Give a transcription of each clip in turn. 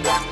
Bye.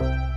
Yeah.